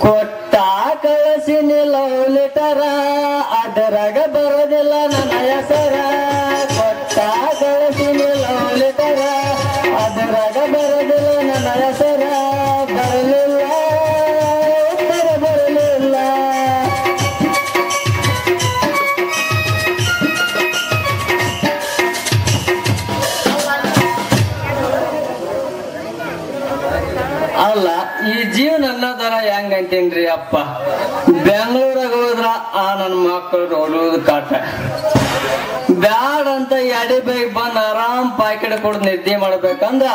ಕೊಟ್ಟ ಕಳಸಿ ಲವ್ ಲೆಟರ ಅದರಾಗ ಬರೋದಿಲ್ಲ ಈ ಜೀವನ ಅನ್ನೋದರ ಹೆಂಗ್ ಅಂತೀನ್ರಿ ಅಪ್ಪ? ಬೆಂಗಳೂರಾಗ ಹೋದ್ರ ಆ ನನ್ನ ಮಕ್ಕಳು ನೋಡುವುದು ಕಾಟ. ಬ್ಯಾಡ ಅಂತ ಎಡೆ ಬೈಕ್ ಬಂದ್ ಆರಾಮ್ ಪಾಕೆಟ್ ಕೊಡ್ ನಿದ್ದೆ ಮಾಡ್ಬೇಕಂದ್ರ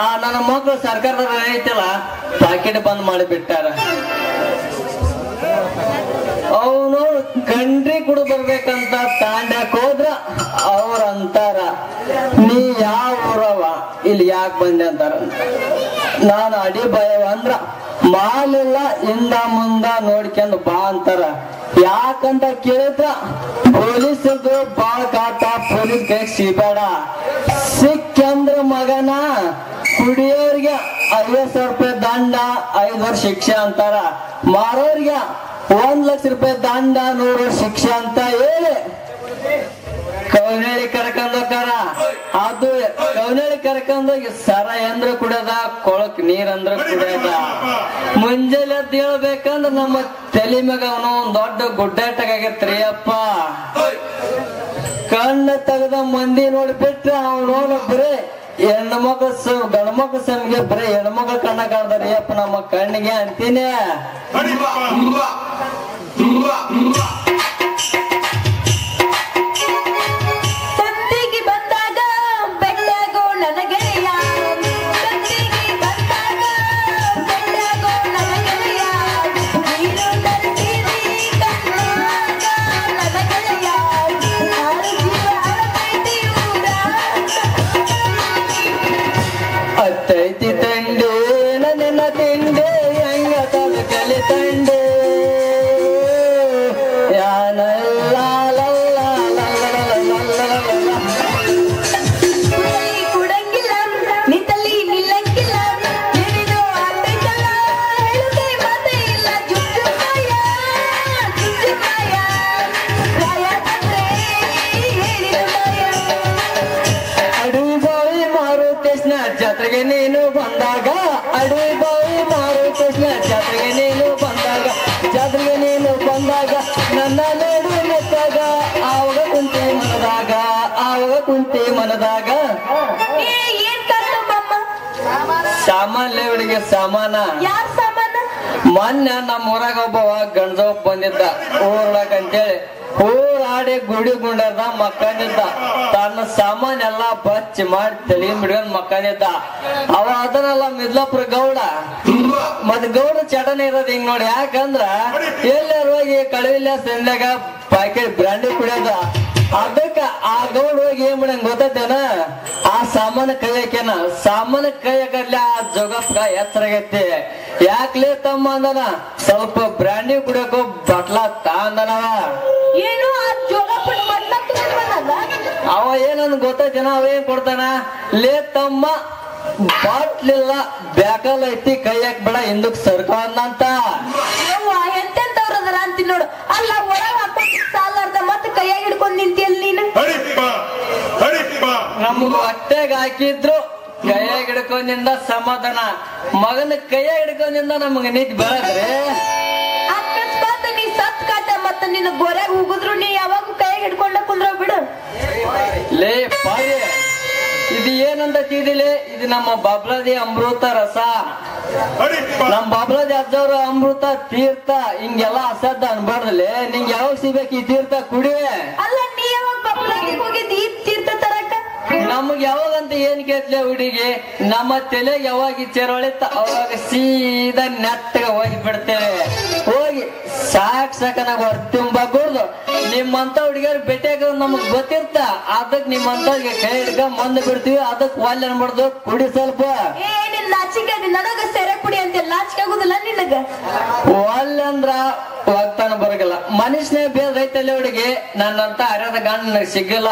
ಆ ನನ್ನ ಮಕ್ಕಳು ಸರ್ಕಾರದ ಐತಲ್ಲ, ಪಾಕೆಟ್ ಬಂದ್ ಮಾಡಿಬಿಟ್ಟಾರ ಅವನು ಕಂಡ್ರಿ ಕುಡ್ ಬರ್ಬೇಕಂತ ತಾಂಡ್ಯಾಕ್ ಹೋದ್ರ ಅವ್ರ ಅಂತಾರ, ನೀ ಯಾವ ಊರವ ಇಲ್ಲಿ ಯಾಕೆ ಬಂದೆ? ಅಂತಾರ. ನಾನು ಅಡಿ ಭಯವ ಅಂದ್ರ ಮಾಲೆಲ್ಲ ಹಿಂದ ಮುಂದ ನೋಡ್ಕೊಂಡು ಬಾ ಅಂತಾರ. ಯಾಕಂತ ಕೇಳಿದ್ರ ಪೊಲೀಸದು ಬಾಳ್ ಕಾಟ ಪೊಲೀಸ್ ಕೈ ಸಿಬೇಡ ಸಿಕ್ಕಂದ್ರ ಮಗನ ಕುಡಿಯೋರ್ಗೆ ಐವತ್ ಸಾವಿರ ರೂಪಾಯಿ ದಂಡ, ಐದ್ ವರ್ಷ ಶಿಕ್ಷೆ ಅಂತಾರ. ಮಾರೋರ್ಗೆ ಒಂದ್ ಲಕ್ಷ ರೂಪಾಯಿ ದಂಡ, ನೂರು ವರ್ಷ ಶಿಕ್ಷೆ ಅಂತ ಹೇಳಿ ಕವನೇಳಿ ಕರ್ಕೊಂಡ್ ಹೋಗಾರ ಅದು ಕವನೇಳಿ ಕರ್ಕೊಂಡೋಗಿ ಸರ ಅಂದ್ರ ಕುಡದ ಕೊಳಕ್ ನೀರ್ ಅಂದ್ರ ಕುಡಿಯೋದ. ಮುಂಜಾನೆ ಎದ್ದು ಹೇಳ್ಬೇಕಂದ್ರ ನಮ್ಮ ತಲೆ ಮ್ಯಾಗ ಅವನು ಒಂದ್ ದೊಡ್ಡ ಗುಡ್ಡಾಟಗಾಗೈತ್ರಿ ಅಪ್ಪ. ಕಣ್ಣ ತೆಗೆದ ಮಂದಿ ನೋಡ್ಬಿಟ್ರೆ ಅವನವನು ಬರೇ ಹೆಣ್ಮಗ ಮಗ ಗಂಡು ಮಗ ಸಮ್ಗೆ ಬರೇ ಹೆಣ್ಮಗ ಕಣ್ಣ ಕಾಣ್ದಾರಿ ಅಪ್ಪ ನಮ್ಮ ಕಣ್ಣಿಗೆ ಅಂತೀನಿ. ಕುಂತಿ ಮನದಾಗ. ಸಾಮಾನ್ಯ ಹುಡುಗಿ ಸಾಮಾನ. ಮೊನ್ನೆ ನಮ್ಮ ಊರಾಗ ಒಬ್ಬವ ಗಂಡಸೊಬ್ಬ ಬಂದಿದ್ದ. ಊರ್ಲಾಕ ಅಂತೇಳಿ. ಊರಾಡಿ ಗುಡಿ ಗುಂಡದ ಮಕ್ಕಂದಿದ್ದ. ತನ್ನ ಸಾಮಾನ್ ಎಲ್ಲಾ ಬಚ್ಚಿ ಮಾಡಿ ತಲೆ ಬಿಡ್ಕೊಂಡ್ ಮಕ್ಕಂದಿದ್ದ. ಅವ ಅದನ್ನೆಲ್ಲ ಮಿದ್ಲಾಪುರ ಗೌಡ. ಮತ್ ಗೌಡ ಚಟನೆ ಇರೋದ್ ಹಿಂಗ್ ನೋಡಿ. ಯಾಕಂದ್ರ ಎಲ್ಲಾರು ಹೋಗಿ ಕಳವಿಲ್ಲ ಸಂದಾಗ ಪ್ಯಾಕೆಟ್ ಬ್ರಾಂಡಿ ಕುಡಿಯೋದ. ಅದಕ್ಕ ಆ ಗೌಡ ಹೋಗಿ ಏನ್ ಮಾಡಂಗ್ ಗೊತ್ತೇನ ಆ ಸಾಮಾನ ಕೈಯಕೇನ ಸಾಮಾನ ಕೈಯಕಲ್ಲ ಆ ಜೋಗಪ್ಪ ಎತ್ತರಾಗೈತಿ. ಯಾಕ್ಲೇ ತಮ್ಮ ಅಂದನ? ಸ್ವಲ್ಪ ಬ್ರ್ಯಾಂಡಿ ಕುಡಿಯಕೋ ಬಟ್ಲ ತಾ ಅಂದನವ ಏನು ಅವ ಏನನ್ ಗೊತ್ತೈತೇನ? ಅವ ಏನ್ ಕೊಡ್ತಾನ? ಲೇ ತಮ್ಮ ಬಾಟ್ಲಿಲ್ಲ ಬ್ಯಾಕಲ್ ಐತಿ ಕೈ ಬೇಡ ಹಿಂದಕ್ ಸರ್ಕೊ ಅಂದಂತ. ಎಂತೆಂತವ್ರದ್ರ ಎಂತೆಂತವ್ರದಾರ ಅಂತೀನಿ ನೋಡು. ಅಲ್ಲ ಕೈಯಾಗ ಹಿಡ್ಕೊಂಡ್ ನಿಂತಿಯಲ್ ನೀನು? ಹರಿಪ್ಪ ಹರಿಪ್ಪ. ನಮ್ಗ ಹೊಟ್ಟೆಗ್ ಹಾಕಿದ್ರು ಕೈಯಾಗ ಹಿಡ್ಕೊಂಡಿಂದ ಸಮಾಧಾನ. ಮಗನ ಕೈಯಾಗ ಹಿಡ್ಕೊಂಡಿಂದ ನಮಗ ನಿಜ ಬರದ್ರೆ? ಅಕಸ್ಮಾತ್ ನೀ ಸತ್ ಕಾಟ ಮತ್ತ ನಿನ್ನ ಗೊರೆಗ್ ಹೋಗುದ್ರು ನೀ ಯಾವಾಗ ಕೈಯಾಗ ಹಿಡ್ಕೊಂಡ ಕುಂದ್ರ ಬಿಡು. ಲೇ ಪಾರಿ ಇದು ಏನಂತ ತಿಳಿದಿಲ್ಲ ಇದು ನಮ್ಮ ಬಾಬ್ಲಾದಿ ಅಮೃತ ರಸ. ನಮ್ಮ ನಮ್ ಬಾಬ್ಲಾದಿ ಅಜ್ಜವ್ರ ಅಮೃತ ತೀರ್ಥ ಹಿಂಗೆಲ್ಲ ಅಸಾಧ್ಯ ಅನ್ಬಾರ್ದಲ್ಲಿ ನಿಂಗೆ ಯಾವಾಗ ಸಿಗ್ಬೇಕು ಈ ತೀರ್ಥ? ಕುಡಿ. ಅಲ್ಲ ನೀ ಯಾವಾಗ ಬಬ್ಲಾದಿಗ್ ಹೋಗಿದ್ದಿ? ಈ ತೀರ್ಥ ತರಕ? ನಮಗ್ ಯಾವಾಗಂತ ಏನ್ ಕೇಳ್ಲೆ ಹುಡುಗಿ? ನಮ್ಮ ತಲೆಗೆ ಯಾವಾಗ ಈ ಅವಾಗ ಸೀದಾ ನೆತ್ತಗ ಹೋಗಿ ಬಿಡ್ತೇವೆ ಹೋಗಿ ಸಾಕ್ ಸಾಕನಾಗ ಹೊರ್ತಿಂಬ ಕುಡ್ದು ನಿಮ್ಮಂತ ಹುಡುಗಿಯರ್ ಭೇಟಿಯಾಗ ನಮಗ್ ಗೊತ್ತಿರ್ತ. ಅದಕ್ ನಿಮ್ಮಂತ ಕೈ ಹಿಡ್ಕ ಮಂದ್ ಬಿಡ್ತೀವಿ. ಅದಕ್ ಒಲ್ಲೆ ಮಾಡುದು ಕುಡಿ ಸ್ವಲ್ಪ. ನನಗ ಸೆರೆ ಕುಡಿ ಅಂತ ನಾಚಿಕೆ ಆಗುದಿಲ್ಲ ನಿನಗ. ಒಲ್ಲೆ ಅಂದ್ರ ವಾಗ್ತಾನ ಬರಗಲ್ಲ ಮನುಷ್ಯನೇ ಬೇರೆ ರೈತಲ್ಲಿ ಹುಡುಗಿ. ನನ್ನಂತ ಹರಿಯದ ಗಂಡ ನನಗ್ ಸಿಗಲ್ಲ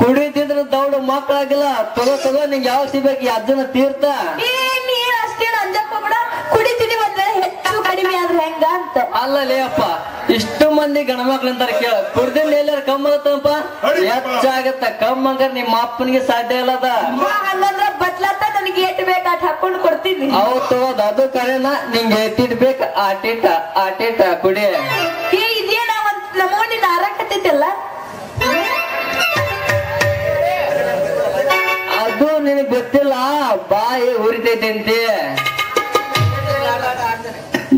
ಕುಡಿತಿದ್ರ ದೌಡು ಮಕ್ಕಳಾಗಿಲ್ಲ ತಗೋ ತಗೋ ನಿಂಗೆ ಯಾವ ಸಿಗ್ಬೇಕು? ಈ ಅಜ್ಜನ ತೀರ್ಥ. ಏ ನೀ ಅಷ್ಟೇನು ಅಂಜಕ್ ಹೋಗ್ಬೇಡ. ಅಲ್ಲಲೇ ಅಪ್ಪ. ಇಷ್ಟು ಮಂದಿ ಗಣ ಅಂತಾರ ಕೇಳ. ಕುಡ್ದಿನ ಎಲ್ಲಾರ ಕಮ್ಮ ಆಗತ್ತಪ್ಪ ಹೆಚ್ಚಾಗತ್ತ. ಕಮ್ಮ ಅಂದ್ರೆ ನಿಮ್ಮ ಅಪ್ಪನಿಗೆ ಸಾಧ್ಯ ಇಲ್ಲದ ಹಂಗಂದ್ರ ಬಟ್ಲಾತ ನನಗೆ ಏಟ್ ಬೇಕು ಅಟ್ ಹಾಕೊಂಡು ಕೊಡ್ತೀನಿ. ಹೌದು ತಗೋದ್ ಅದು ಕರೆನ ನಿಂಗೆ ಬೇಕು ಆಟಿಟ ಆಟಿಟ ಕುಡಿ. ಏ ಇದೇನ ಒಂದ್ ನಮೂನಿ ನಾರಾಕತ್ತೈತಲ್ಲ ಅದು ನಿನಗ್ ಗೊತ್ತಿಲ್ಲ. ಬಾಯಿ ಉರಿತೈತಂತೆ.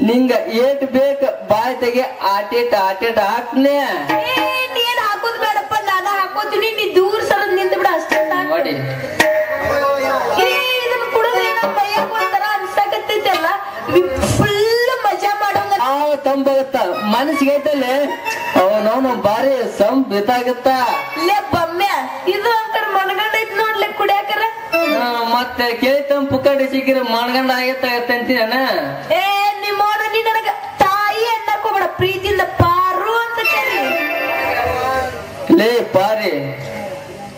ನಿಂಗ ಏಟ್ ಬೇಕ ಬಾಯ್ ತೆಗೆ ಆಟೇಟ ಆಟೇಟ ಹಾಕ್ನೆ. ನೀನ್ ಹಾಕೋದ್ ಬೇಡಪ್ಪ ನಾನು ಹಾಕೋತೀನಿ ನೀ ದೂರ ಸರ ನಿಂತ ಬಿಡ ಅಷ್ಟೇ. ನೋಡಿ. ಇದನ್ನ ಕುಡಿದ್ರೆ ಮೈಯಾಗ ಒಂಥರ ಅನ್ಸಕತ್ತೈತಲ್ಲ. ಫುಲ್ ಮಜಾ ಮಾಡೋಂಗ. ಆ ತಂಬಗತ್ತ ಮನಸ್ಸಿಗೆ ಐತಲ್ಲೇ ಅವನವನು ಬಾರಿ ಸಂ ಬಿತ್ತಾಗತ್ತ ಲೇ ಬಮ್ಮ್ಯ ಇದು ಅಂತ ಮನಗಂಡ ಐತ್ ನೋಡ್ಲೆ ಕುಡಿಯಾಕರ. ಮತ್ತೆ ತಂಪು ಪುಕ್ಕಡಿ ಸಿಕ್ಕಿರ ಮಣಗಂಡ ಆಗತ್ತ ಅಂತೀನ ಏ ಪ್ರೀತಿಯಿಂದ ಪಾರು ಅಂತ ಕರಿ ಲೇ ಪಾರಿ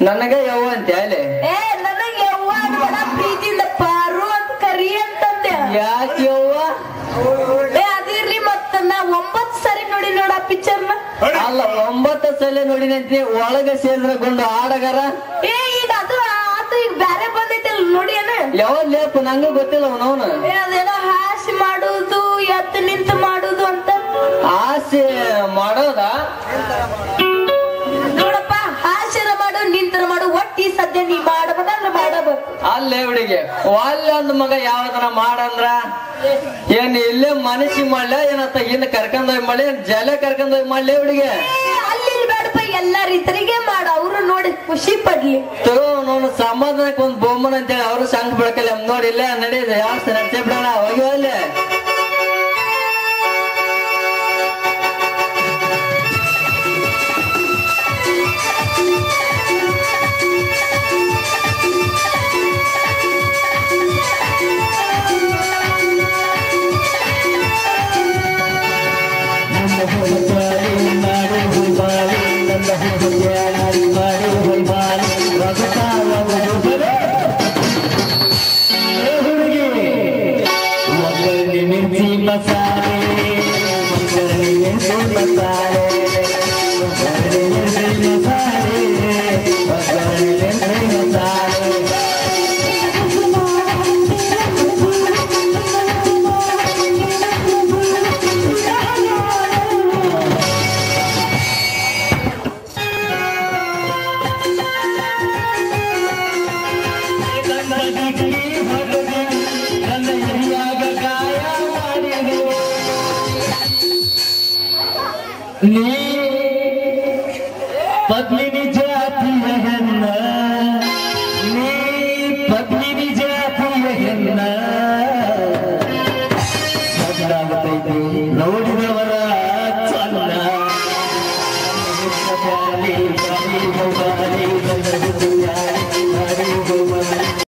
ನನಗ ಯವ್ವ ಅಂತ ಏ ನನಗೆ ಯವ್ವ ಅನ್ಬೇಡ ಪ್ರೀತಿಯಿಂದ ಪಾರು ಅಂತ ಕರಿ ಅಂತಂದೆ. ಯಾಕೆ ಯವ್ವ? ಏ ಅದಿರ್ಲಿ ಮತ್ತ ನಾ ಒಂಬತ್ತು ಸರಿ ನೋಡಿ ನೋಡ ಪಿಕ್ಚರ್ನ ಅಲ್ಲ ಒಂಬತ್ತು ಸಲ ನೋಡಿನಂತೆ ಒಳಗ ಸೇರಿದ್ರಗೊಂಡು ಆಡಗಾರ ಏ ಈಗ ಅದು ಅದು ಈಗ ಬ್ಯಾರೆ ಬಂದೈತಲ್ಲ ನೋಡಿ ಏನ ಯಾವ ಲೇಪ ನಂಗೂ ಗೊತ್ತಿಲ್ಲ ಅವನವನು. ಏ ಅದೇನೋ ಹಾಸಿ ಮಾಡುದು ಎತ್ತು ನಿಂತು ಅಂತ ಆಸೆ ಮಾಡೋದ? ನೋಡಪ್ಪ ಆಸೆ ಮಾಡು ನಿಂತರ ಮಾಡು ಒಟ್ಟಿ ಸದ್ಯ ನೀ ಮಾಡಬೇಕಂದ್ರೆ ಮಾಡಬೇಕು. ಅಲ್ಲೇ ಹುಡುಗಿ ವಾಲ್ಯ ಅಂದ ಮಗ ತರ ಮಾಡಂದ್ರ? ಏನ್ ಇಲ್ಲೇ ಮನಸ್ಸಿ ಮಾಡ್ಲ? ಏನತ್ತ ಹಿಂದ ಕರ್ಕೊಂಡೋಗಿ ಮಾಡ್ಲಿ? ಏನ್ ಜಲ ಕರ್ಕೊಂಡೋಗಿ ಮಾಡ್ಲಿ ಹುಡುಗಿ? ಅಲ್ಲಿ ಬೇಡಪ್ಪ ಎಲ್ಲ ರೀತರಿಗೆ ಮಾಡು ಅವರು ನೋಡಿ ಖುಷಿ ಪಡ್ಲಿ. ನೋಡು ಸಮಾಧಾನಕ್ಕೆ ಒಂದ್ ಬೊಮ್ಮನ ಅಂತೇಳಿ ಅವರು ಸಂಘ ಬೆಳಕಲ್ಲ ನೋಡಿ ಇಲ್ಲೇ ನಡೀದೆ ಯಾವ ನಡೆಸಿ ಬಿಡೋಣ ಹೋಗಿ ಅಲ್ಲೇ